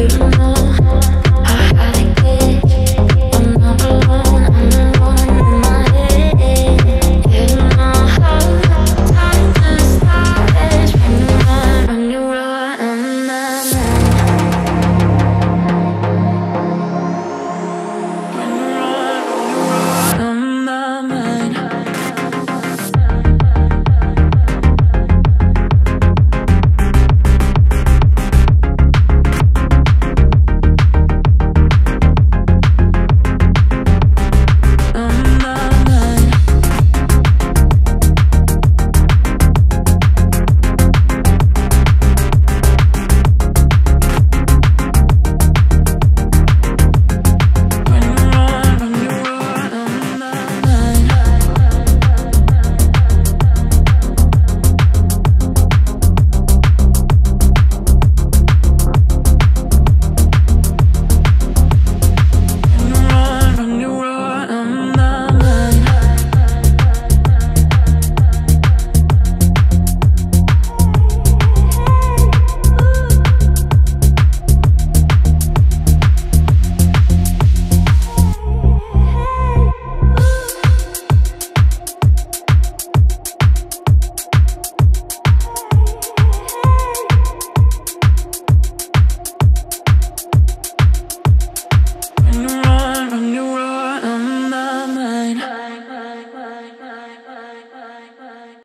you. know